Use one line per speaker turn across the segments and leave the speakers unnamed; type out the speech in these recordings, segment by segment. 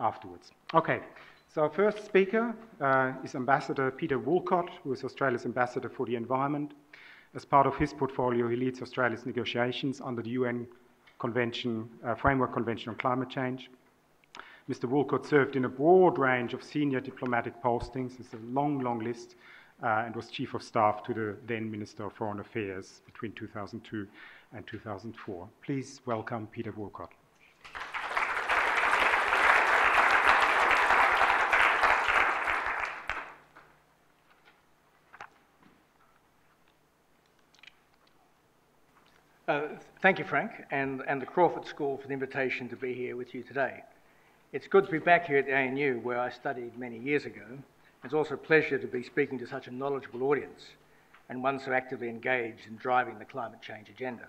afterwards. Okay, so our first speaker uh, is Ambassador Peter Woolcott, who is Australia's Ambassador for the Environment. As part of his portfolio, he leads Australia's negotiations under the UN Convention, uh, Framework Convention on Climate Change. Mr. Woolcott served in a broad range of senior diplomatic postings. It's a long, long list, uh, and was Chief of Staff to the then Minister of Foreign Affairs between 2002 and 2004. Please welcome Peter Woolcott.
Uh, thank you, Frank, and, and the Crawford School for the invitation to be here with you today. It's good to be back here at ANU, where I studied many years ago. It's also a pleasure to be speaking to such a knowledgeable audience and one so actively engaged in driving the climate change agenda.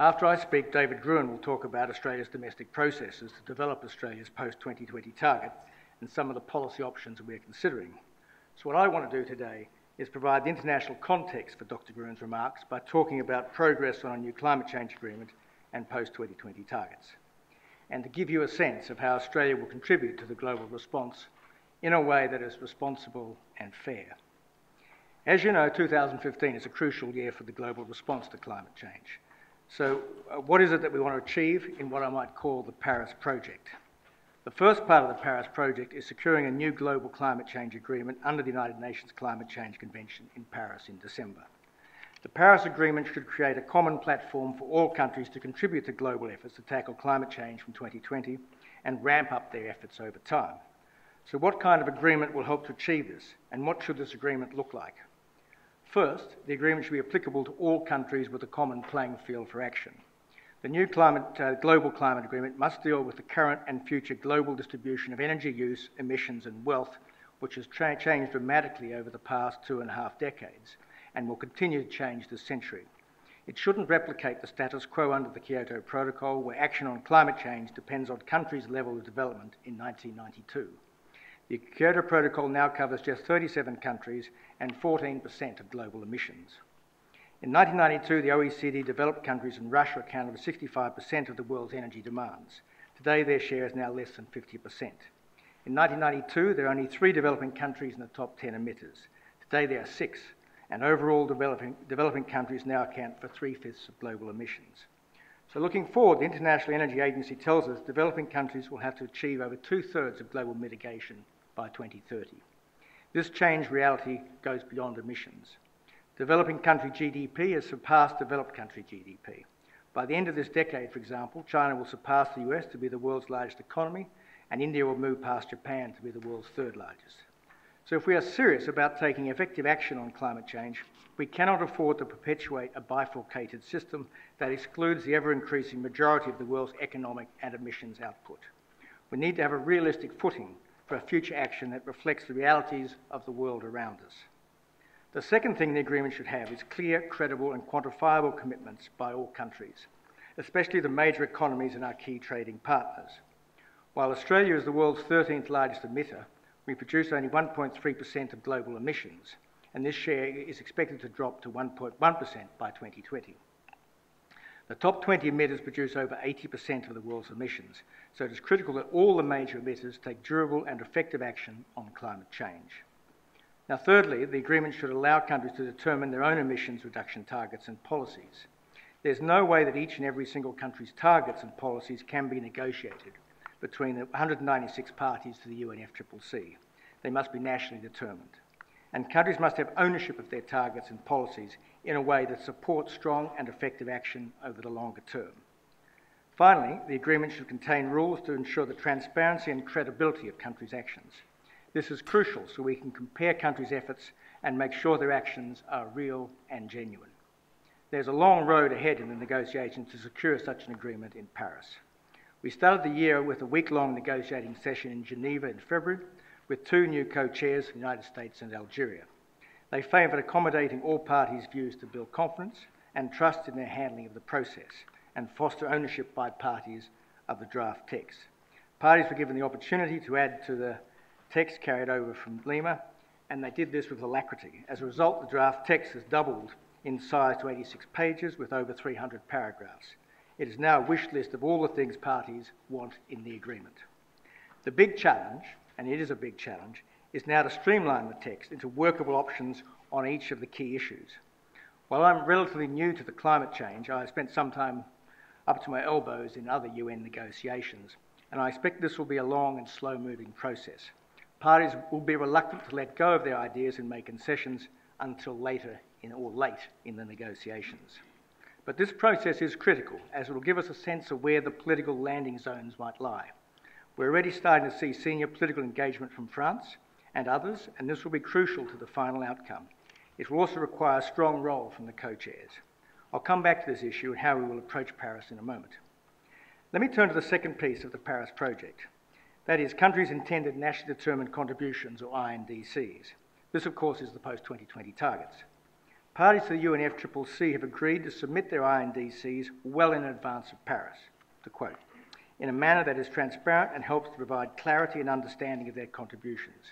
After I speak, David Gruen will talk about Australia's domestic processes to develop Australia's post 2020 target and some of the policy options we're considering. So, what I want to do today is provide the international context for Dr. Gruen's remarks by talking about progress on a new climate change agreement and post-2020 targets, and to give you a sense of how Australia will contribute to the global response in a way that is responsible and fair. As you know, 2015 is a crucial year for the global response to climate change. So, uh, what is it that we want to achieve in what I might call the Paris Project? The first part of the Paris Project is securing a new global climate change agreement under the United Nations Climate Change Convention in Paris in December. The Paris Agreement should create a common platform for all countries to contribute to global efforts to tackle climate change from 2020 and ramp up their efforts over time. So, what kind of agreement will help to achieve this, and what should this agreement look like? First, the agreement should be applicable to all countries with a common playing field for action. The new climate, uh, global climate agreement must deal with the current and future global distribution of energy use, emissions, and wealth, which has tra- changed dramatically over the past two and a half decades and will continue to change this century. It shouldn't replicate the status quo under the Kyoto Protocol, where action on climate change depends on countries' level of development in 1992. The Kyoto Protocol now covers just 37 countries and 14% of global emissions. In 1992, the OECD developed countries and Russia accounted for 65% of the world's energy demands. Today, their share is now less than 50%. In 1992, there are only three developing countries in the top 10 emitters. Today, there are six, and overall, developing, developing countries now account for three fifths of global emissions. So, looking forward, the International Energy Agency tells us developing countries will have to achieve over two thirds of global mitigation by 2030. This changed reality goes beyond emissions. Developing country GDP has surpassed developed country GDP. By the end of this decade, for example, China will surpass the US to be the world's largest economy, and India will move past Japan to be the world's third largest. So, if we are serious about taking effective action on climate change, we cannot afford to perpetuate a bifurcated system that excludes the ever increasing majority of the world's economic and emissions output. We need to have a realistic footing for a future action that reflects the realities of the world around us. The second thing the agreement should have is clear, credible, and quantifiable commitments by all countries, especially the major economies and our key trading partners. While Australia is the world's 13th largest emitter, we produce only 1.3% of global emissions, and this share is expected to drop to 1.1% by 2020. The top 20 emitters produce over 80% of the world's emissions, so it is critical that all the major emitters take durable and effective action on climate change. Now, thirdly, the agreement should allow countries to determine their own emissions reduction targets and policies. There's no way that each and every single country's targets and policies can be negotiated between the 196 parties to the UNFCCC. They must be nationally determined. And countries must have ownership of their targets and policies in a way that supports strong and effective action over the longer term. Finally, the agreement should contain rules to ensure the transparency and credibility of countries' actions. This is crucial so we can compare countries' efforts and make sure their actions are real and genuine. There's a long road ahead in the negotiations to secure such an agreement in Paris. We started the year with a week long negotiating session in Geneva in February with two new co chairs, the United States and Algeria. They favoured accommodating all parties' views to build confidence and trust in their handling of the process and foster ownership by parties of the draft text. Parties were given the opportunity to add to the text carried over from Lima, and they did this with alacrity. As a result, the draft text has doubled in size to 86 pages with over 300 paragraphs. It is now a wish list of all the things parties want in the agreement. The big challenge, and it is a big challenge, is now to streamline the text into workable options on each of the key issues. While I'm relatively new to the climate change, I have spent some time up to my elbows in other UN negotiations, and I expect this will be a long and slow moving process. Parties will be reluctant to let go of their ideas and make concessions until later in, or late in the negotiations. But this process is critical as it will give us a sense of where the political landing zones might lie. We're already starting to see senior political engagement from France and others, and this will be crucial to the final outcome. It will also require a strong role from the co chairs. I'll come back to this issue and how we will approach Paris in a moment. Let me turn to the second piece of the Paris project that is, countries' intended nationally determined contributions, or INDCs. This, of course, is the post 2020 targets. Parties to the UNFCCC have agreed to submit their INDCs well in advance of Paris, to quote, in a manner that is transparent and helps to provide clarity and understanding of their contributions.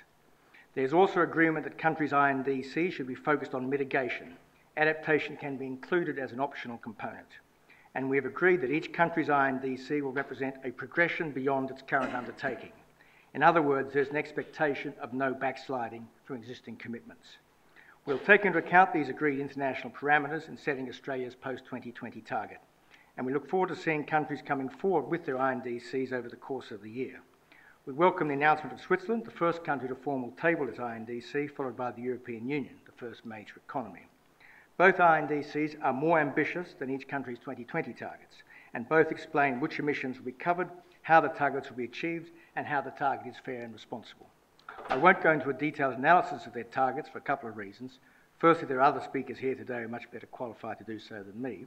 There is also agreement that countries' INDCs should be focused on mitigation. Adaptation can be included as an optional component. And we have agreed that each country's INDC will represent a progression beyond its current undertaking. In other words, there's an expectation of no backsliding from existing commitments. We'll take into account these agreed international parameters in setting Australia's post 2020 target, and we look forward to seeing countries coming forward with their INDCs over the course of the year. We welcome the announcement of Switzerland, the first country to formally table its INDC, followed by the European Union, the first major economy. Both INDCs are more ambitious than each country's 2020 targets, and both explain which emissions will be covered, how the targets will be achieved, and how the target is fair and responsible. I won't go into a detailed analysis of their targets for a couple of reasons. Firstly, there are other speakers here today who are much better qualified to do so than me.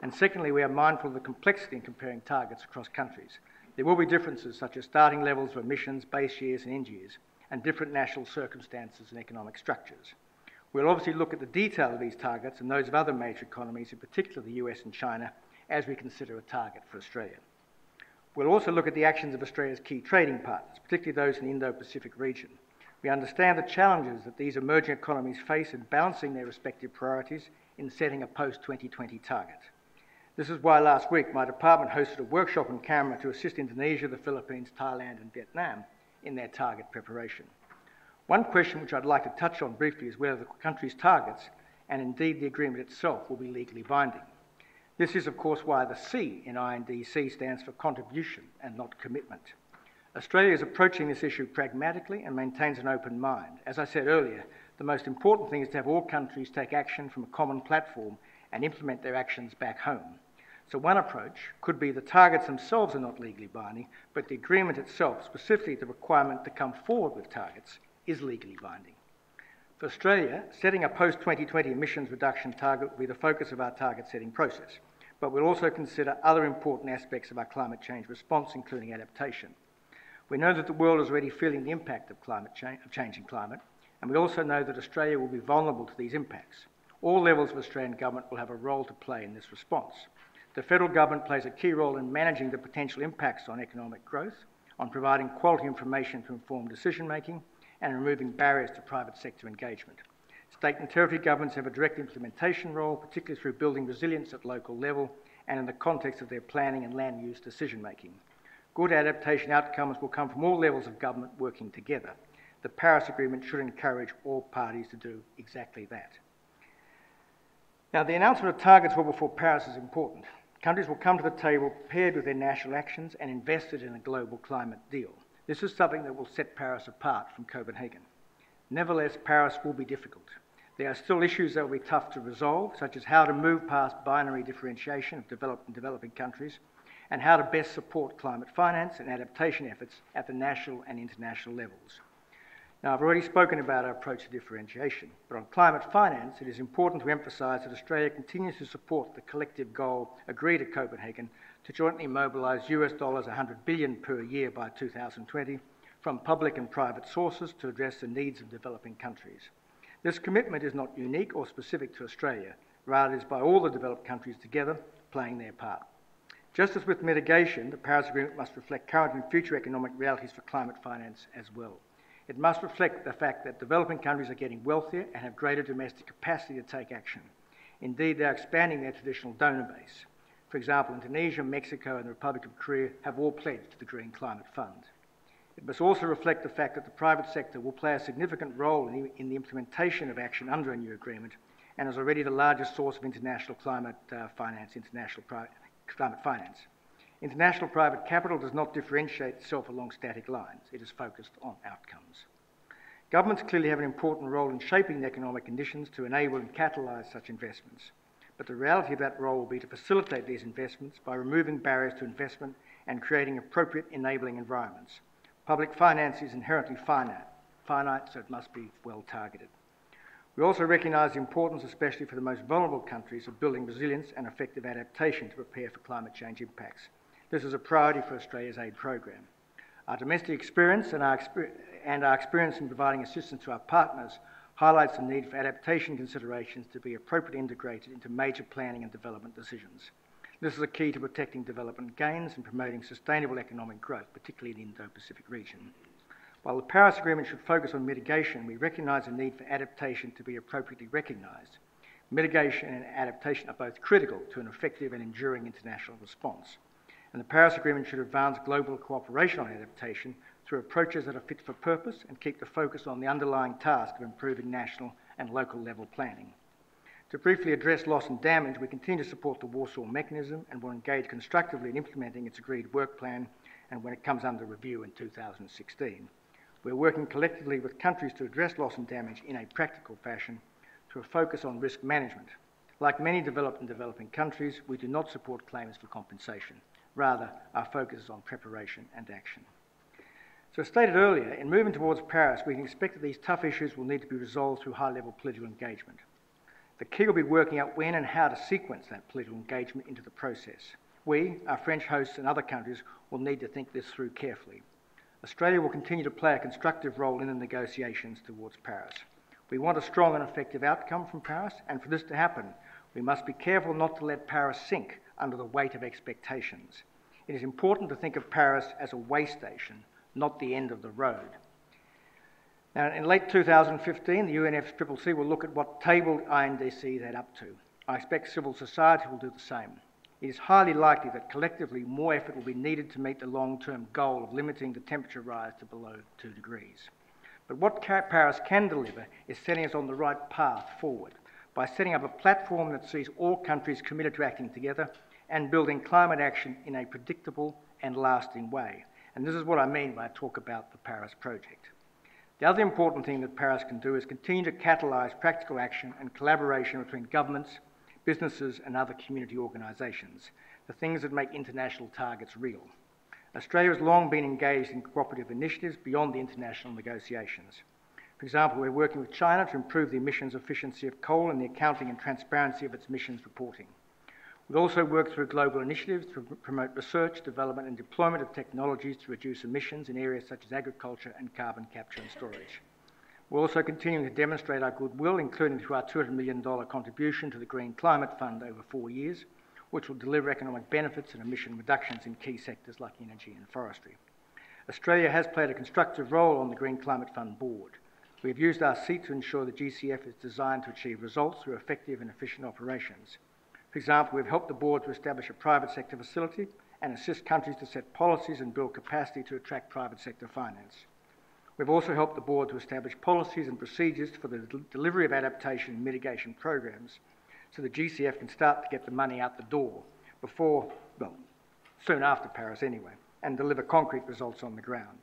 And secondly, we are mindful of the complexity in comparing targets across countries. There will be differences such as starting levels of emissions, base years and end years, and different national circumstances and economic structures. We'll obviously look at the detail of these targets and those of other major economies, in particular the US and China, as we consider a target for Australia. We'll also look at the actions of Australia's key trading partners, particularly those in the Indo-Pacific region. We understand the challenges that these emerging economies face in balancing their respective priorities in setting a post-2020 target. This is why last week my department hosted a workshop in Canberra to assist Indonesia, the Philippines, Thailand and Vietnam in their target preparation. One question which I'd like to touch on briefly is whether the country's targets, and indeed the agreement itself, will be legally binding. This is, of course, why the C in INDC stands for contribution and not commitment. Australia is approaching this issue pragmatically and maintains an open mind. As I said earlier, the most important thing is to have all countries take action from a common platform and implement their actions back home. So, one approach could be the targets themselves are not legally binding, but the agreement itself, specifically the requirement to come forward with targets, is legally binding. For Australia, setting a post 2020 emissions reduction target will be the focus of our target setting process, but we'll also consider other important aspects of our climate change response, including adaptation. We know that the world is already feeling the impact of, climate change, of changing climate, and we also know that Australia will be vulnerable to these impacts. All levels of Australian government will have a role to play in this response. The federal government plays a key role in managing the potential impacts on economic growth, on providing quality information to inform decision making, and removing barriers to private sector engagement. State and territory governments have a direct implementation role, particularly through building resilience at local level and in the context of their planning and land use decision making. Good adaptation outcomes will come from all levels of government working together. The Paris Agreement should encourage all parties to do exactly that. Now, the announcement of targets well before Paris is important. Countries will come to the table prepared with their national actions and invested in a global climate deal. This is something that will set Paris apart from Copenhagen. Nevertheless, Paris will be difficult. There are still issues that will be tough to resolve, such as how to move past binary differentiation of developed and developing countries, and how to best support climate finance and adaptation efforts at the national and international levels. Now, I've already spoken about our approach to differentiation, but on climate finance, it is important to emphasise that Australia continues to support the collective goal agreed at Copenhagen to jointly mobilise US dollars 100 billion per year by 2020 from public and private sources to address the needs of developing countries. This commitment is not unique or specific to Australia, rather, it is by all the developed countries together playing their part. Just as with mitigation, the Paris Agreement must reflect current and future economic realities for climate finance as well. It must reflect the fact that developing countries are getting wealthier and have greater domestic capacity to take action. Indeed, they are expanding their traditional donor base. For example, Indonesia, Mexico, and the Republic of Korea have all pledged to the Green Climate Fund. It must also reflect the fact that the private sector will play a significant role in the, in the implementation of action under a new agreement and is already the largest source of international climate uh, finance, international climate finance. International private capital does not differentiate itself along static lines. It is focused on outcomes. Governments clearly have an important role in shaping the economic conditions to enable and catalyse such investments. But the reality of that role will be to facilitate these investments by removing barriers to investment and creating appropriate enabling environments. Public finance is inherently finite, finite, so it must be well targeted. We also recognise the importance, especially for the most vulnerable countries, of building resilience and effective adaptation to prepare for climate change impacts. This is a priority for Australia's aid program. Our domestic experience and our, exper- and our experience in providing assistance to our partners highlights the need for adaptation considerations to be appropriately integrated into major planning and development decisions. This is a key to protecting development gains and promoting sustainable economic growth, particularly in the Indo-Pacific region. While the Paris Agreement should focus on mitigation, we recognise the need for adaptation to be appropriately recognised. Mitigation and adaptation are both critical to an effective and enduring international response. And the Paris Agreement should advance global cooperation on adaptation through approaches that are fit for purpose and keep the focus on the underlying task of improving national and local level planning. To briefly address loss and damage, we continue to support the Warsaw mechanism and will engage constructively in implementing its agreed work plan and when it comes under review in 2016. We're working collectively with countries to address loss and damage in a practical fashion through a focus on risk management. Like many developed and developing countries, we do not support claims for compensation. Rather, our focus is on preparation and action. So, as stated earlier, in moving towards Paris, we can expect that these tough issues will need to be resolved through high level political engagement. The key will be working out when and how to sequence that political engagement into the process. We, our French hosts, and other countries will need to think this through carefully. Australia will continue to play a constructive role in the negotiations towards Paris. We want a strong and effective outcome from Paris, and for this to happen, we must be careful not to let Paris sink under the weight of expectations. It is important to think of Paris as a way station, not the end of the road. Now, in late 2015, the UNFCCC will look at what tabled INDCs add up to. I expect civil society will do the same. It is highly likely that collectively more effort will be needed to meet the long term goal of limiting the temperature rise to below 2 degrees. But what Paris can deliver is setting us on the right path forward by setting up a platform that sees all countries committed to acting together and building climate action in a predictable and lasting way. And this is what I mean when I talk about the Paris Project. The other important thing that Paris can do is continue to catalyse practical action and collaboration between governments, businesses, and other community organisations, the things that make international targets real. Australia has long been engaged in cooperative initiatives beyond the international negotiations. For example, we're working with China to improve the emissions efficiency of coal and the accounting and transparency of its emissions reporting. We also work through global initiatives to promote research, development, and deployment of technologies to reduce emissions in areas such as agriculture and carbon capture and storage. We're also continuing to demonstrate our goodwill, including through our $200 million contribution to the Green Climate Fund over four years, which will deliver economic benefits and emission reductions in key sectors like energy and forestry. Australia has played a constructive role on the Green Climate Fund board. We have used our seat to ensure the GCF is designed to achieve results through effective and efficient operations. For example, we've helped the board to establish a private sector facility and assist countries to set policies and build capacity to attract private sector finance. We've also helped the board to establish policies and procedures for the delivery of adaptation and mitigation programs so the GCF can start to get the money out the door before, well, soon after Paris anyway, and deliver concrete results on the ground.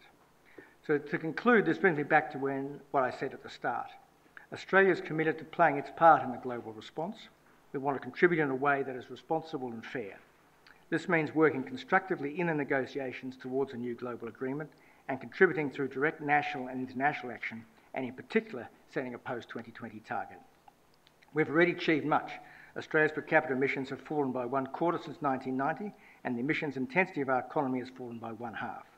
So to conclude, this brings me back to when, what I said at the start. Australia is committed to playing its part in the global response. We want to contribute in a way that is responsible and fair. This means working constructively in the negotiations towards a new global agreement and contributing through direct national and international action, and in particular, setting a post 2020 target. We've already achieved much. Australia's per capita emissions have fallen by one quarter since 1990, and the emissions intensity of our economy has fallen by one half.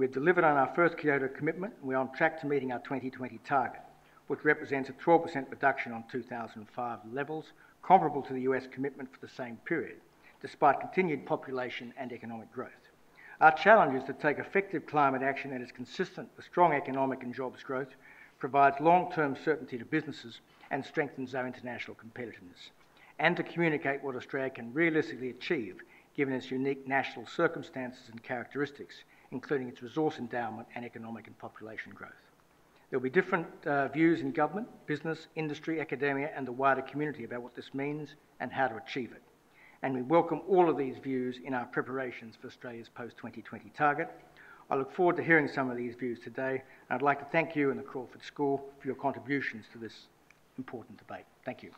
We've delivered on our first Kyoto commitment, and we're on track to meeting our 2020 target, which represents a 12% reduction on 2005 levels comparable to the US commitment for the same period, despite continued population and economic growth. Our challenge is to take effective climate action that is consistent with strong economic and jobs growth, provides long term certainty to businesses, and strengthens our international competitiveness, and to communicate what Australia can realistically achieve given its unique national circumstances and characteristics, including its resource endowment and economic and population growth. There will be different uh, views in government, business, industry, academia, and the wider community about what this means and how to achieve it. And we welcome all of these views in our preparations for Australia's post 2020 target. I look forward to hearing some of these views today, and I'd like to thank you and the Crawford School for your contributions to this important debate. Thank you.